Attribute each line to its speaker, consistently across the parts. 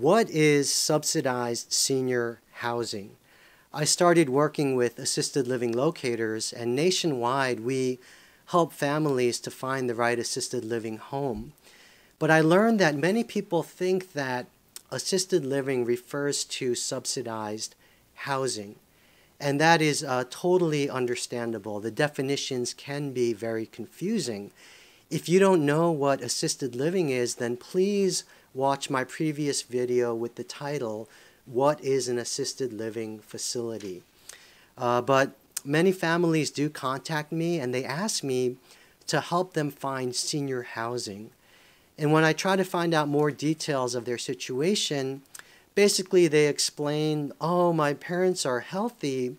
Speaker 1: What is subsidized senior housing? I started working with assisted living locators, and nationwide we help families to find the right assisted living home. But I learned that many people think that assisted living refers to subsidized housing. And that is uh, totally understandable. The definitions can be very confusing. If you don't know what assisted living is, then please watch my previous video with the title, What is an Assisted Living Facility? Uh, but many families do contact me and they ask me to help them find senior housing. And when I try to find out more details of their situation, basically they explain, oh, my parents are healthy,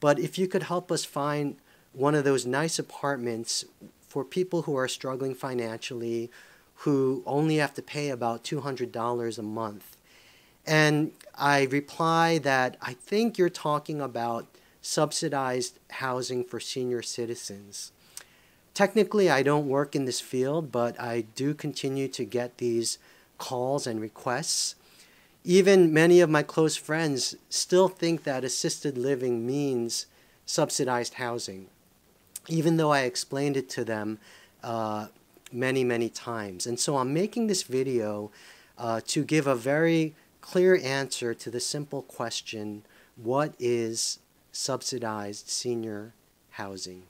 Speaker 1: but if you could help us find one of those nice apartments for people who are struggling financially, who only have to pay about $200 a month. And I reply that I think you're talking about subsidized housing for senior citizens. Technically, I don't work in this field, but I do continue to get these calls and requests. Even many of my close friends still think that assisted living means subsidized housing, even though I explained it to them uh, many, many times. And so I'm making this video uh, to give a very clear answer to the simple question, what is subsidized senior housing?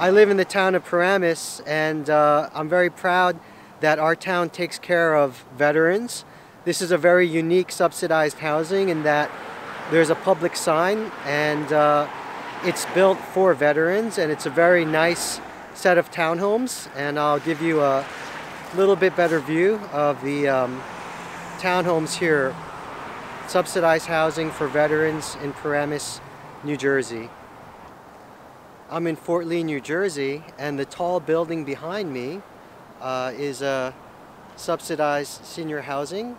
Speaker 1: I live in the town of Paramus and uh, I'm very proud that our town takes care of veterans. This is a very unique subsidized housing in that there's a public sign and uh, it's built for veterans and it's a very nice set of townhomes and I'll give you a little bit better view of the um, townhomes here. Subsidized housing for veterans in Paramus, New Jersey. I'm in Fort Lee, New Jersey and the tall building behind me uh, is a subsidized senior housing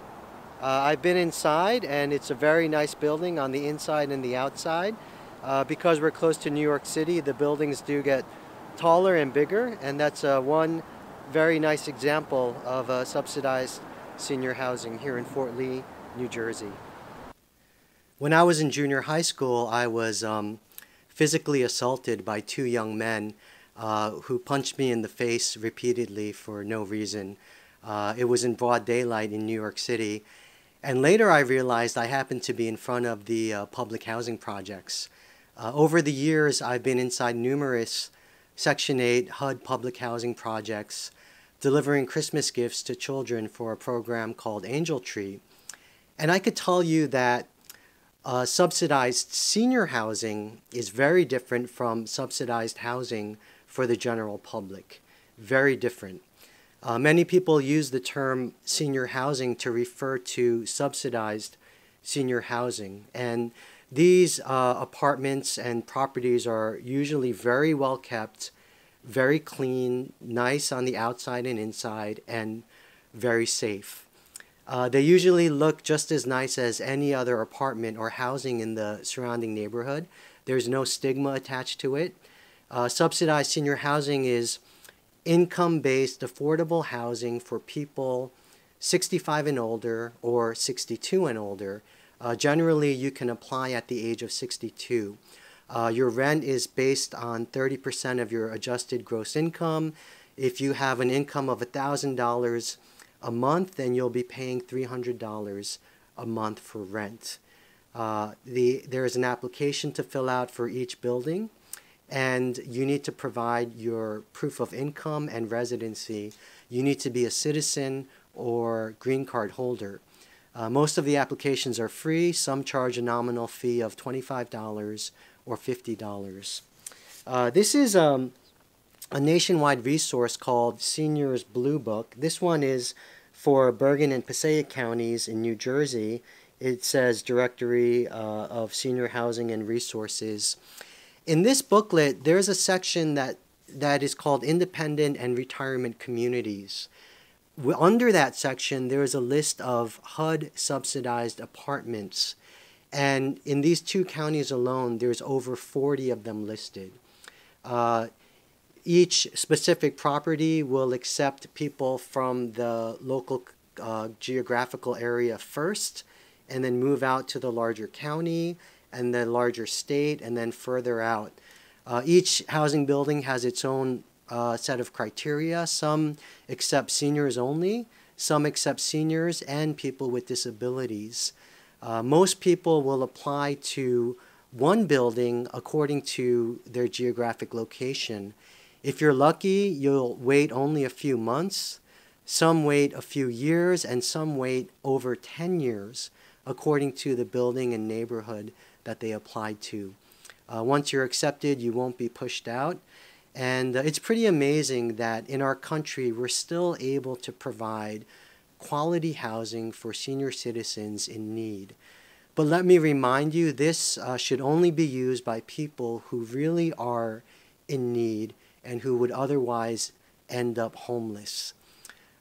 Speaker 1: uh, I've been inside and it's a very nice building on the inside and the outside. Uh, because we're close to New York City, the buildings do get taller and bigger and that's uh, one very nice example of uh, subsidized senior housing here in Fort Lee, New Jersey. When I was in junior high school, I was um, physically assaulted by two young men uh, who punched me in the face repeatedly for no reason. Uh, it was in broad daylight in New York City, and later I realized I happened to be in front of the uh, public housing projects. Uh, over the years, I've been inside numerous Section 8 HUD public housing projects, delivering Christmas gifts to children for a program called Angel Tree. And I could tell you that uh, subsidized senior housing is very different from subsidized housing for the general public. Very different. Uh, many people use the term senior housing to refer to subsidized senior housing. And these uh, apartments and properties are usually very well kept, very clean, nice on the outside and inside, and very safe. Uh, they usually look just as nice as any other apartment or housing in the surrounding neighborhood. There's no stigma attached to it. Uh, subsidized senior housing is income-based affordable housing for people 65 and older or 62 and older. Uh, generally, you can apply at the age of 62. Uh, your rent is based on 30% of your adjusted gross income. If you have an income of $1,000 a month, then you'll be paying $300 a month for rent. Uh, the, there is an application to fill out for each building and you need to provide your proof of income and residency. You need to be a citizen or green card holder. Uh, most of the applications are free. Some charge a nominal fee of $25 or $50. Uh, this is um, a nationwide resource called Seniors Blue Book. This one is for Bergen and Passaic counties in New Jersey. It says Directory uh, of Senior Housing and Resources. In this booklet, there's a section that, that is called Independent and Retirement Communities. Under that section, there is a list of HUD subsidized apartments. And in these two counties alone, there's over 40 of them listed. Uh, each specific property will accept people from the local uh, geographical area first and then move out to the larger county and the larger state and then further out. Uh, each housing building has its own uh, set of criteria. Some accept seniors only, some accept seniors and people with disabilities. Uh, most people will apply to one building according to their geographic location. If you're lucky, you'll wait only a few months. Some wait a few years, and some wait over 10 years according to the building and neighborhood that they applied to. Uh, once you're accepted, you won't be pushed out. And uh, it's pretty amazing that in our country, we're still able to provide quality housing for senior citizens in need. But let me remind you, this uh, should only be used by people who really are in need and who would otherwise end up homeless.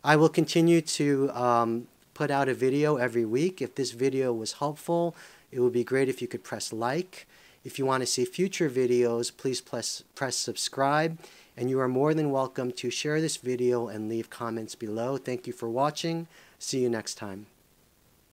Speaker 1: I will continue to um, put out a video every week. If this video was helpful, it would be great if you could press like. If you want to see future videos, please press, press subscribe. And you are more than welcome to share this video and leave comments below. Thank you for watching. See you next time.